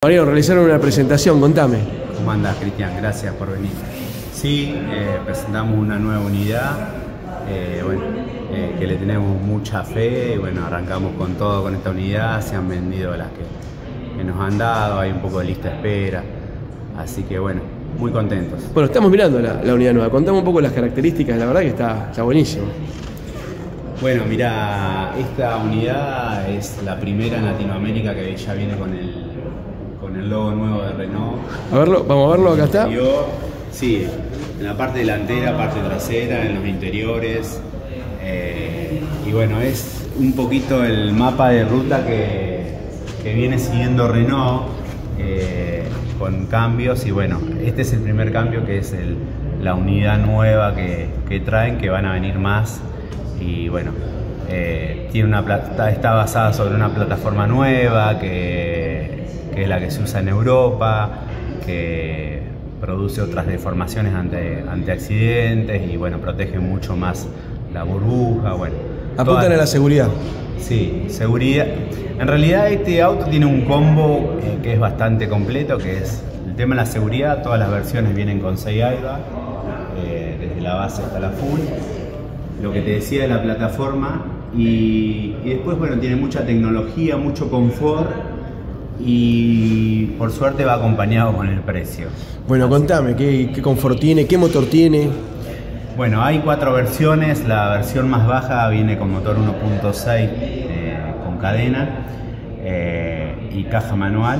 Mariano, realizaron una presentación, contame. ¿Cómo andás, Cristian? Gracias por venir. Sí, eh, presentamos una nueva unidad, eh, bueno, eh, que le tenemos mucha fe y bueno, arrancamos con todo con esta unidad, se han vendido las que, que nos han dado, hay un poco de lista de espera, así que bueno, muy contentos. Bueno, estamos mirando la, la unidad nueva. Contame un poco las características, la verdad que está, está buenísimo. Bueno, mira, esta unidad es la primera en Latinoamérica que ya viene con el, el logo nuevo de Renault. A verlo, vamos a verlo, acá está. Sí, en la parte delantera, parte trasera, en los interiores. eh, y bueno, es un poquito el mapa de ruta que, que viene siguiendo Renault eh, con cambios. Y bueno, este es el primer cambio que es el- la unidad nueva que, que traen, que van a venir más. Y bueno, eh, tiene una plata, está basada sobre una plataforma nueva que, que es la que se usa en Europa, que produce otras deformaciones ante, ante accidentes y bueno, protege mucho más la burbuja. Bueno, Apuntan todas- a la seguridad. Sí, seguridad. En realidad este auto tiene un combo eh, que es bastante completo, que es el tema de la seguridad. Todas las versiones vienen con 6 airbag, eh, desde la base hasta la full. Lo que te decía de la plataforma. Y, y después, bueno, tiene mucha tecnología, mucho confort. Y por suerte va acompañado con el precio. Bueno, contame, ¿qué, qué confort tiene? ¿Qué motor tiene? Bueno, hay cuatro versiones. La versión más baja viene con motor 1.6 eh, con cadena eh, y caja manual.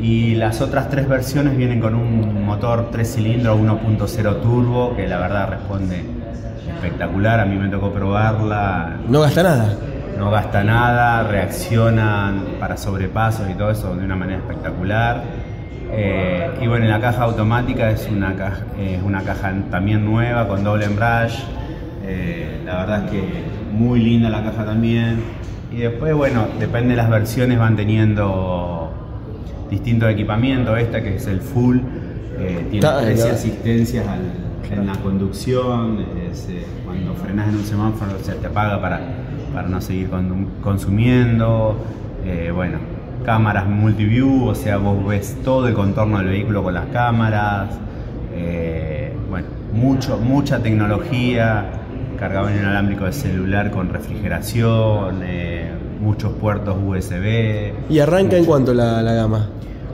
Y las otras tres versiones vienen con un motor 3 cilindros 1.0 turbo que la verdad responde espectacular. A mí me tocó probarla. No gasta nada. No gasta nada, reaccionan para sobrepasos y todo eso de una manera espectacular. Eh, y bueno, la caja automática es una caja, es una caja también nueva con doble embrague. Eh, la verdad es que muy linda la caja también. Y después, bueno, depende de las versiones, van teniendo distintos equipamientos. Esta que es el full, eh, tiene Está- 13 la- asistencias al- en la conducción. es, eh, cuando frenas en un semáforo se te apaga para, para no seguir consumiendo. Eh, bueno, cámaras multiview, o sea, vos ves todo el contorno del vehículo con las cámaras. Eh, bueno, mucho, mucha tecnología, cargador inalámbrico de celular con refrigeración, muchos puertos USB. ¿Y arranca en cuánto la, la gama?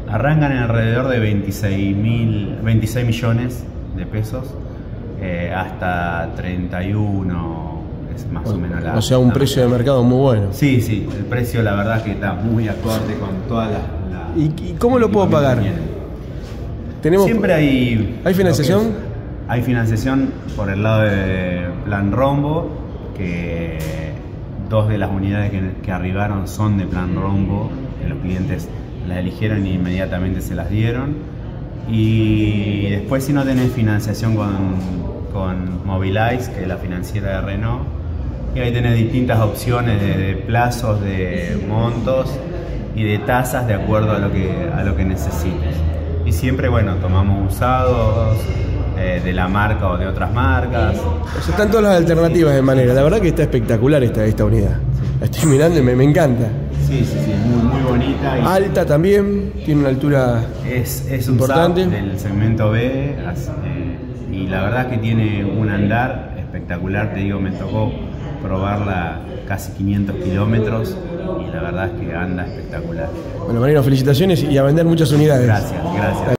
Arrancan en alrededor de 26, mil- 26 millones de pesos eh, hasta 31 es más o menos la... O sea, un precio de mercado muy bueno. Sí, sí, el precio la verdad que está muy acorde con todas las... la- ¿Y, y cómo lo puedo pagar? Tenemos. Siempre hay... ¿Hay financiación? Hay financiación por el lado de Plan Rombo, que dos de las unidades que, que arribaron son de Plan Rombo, que los clientes las eligieron y inmediatamente se las dieron. Y después si no tenés financiación con, con Mobilize, que es la financiera de Renault, y ahí tenés distintas opciones de, plazos, de montos y de tasas de acuerdo a lo que, a lo que necesites. Y siempre, bueno, tomamos usados eh, de la marca o de otras marcas. O sea, están todas las alternativas de manera. La verdad que está espectacular esta, esta unidad. La estoy mirando y me encanta. Sí, sí, sí, muy, muy bonita. Y Alta también, tiene una altura es, es un Importante. Del segmento B eh, y la verdad que tiene un andar espectacular. Te digo, me tocó probarla casi 500 kilómetros y la verdad es que anda espectacular. Bueno, Mariano, felicitaciones y a vender muchas unidades. Gracias, gracias.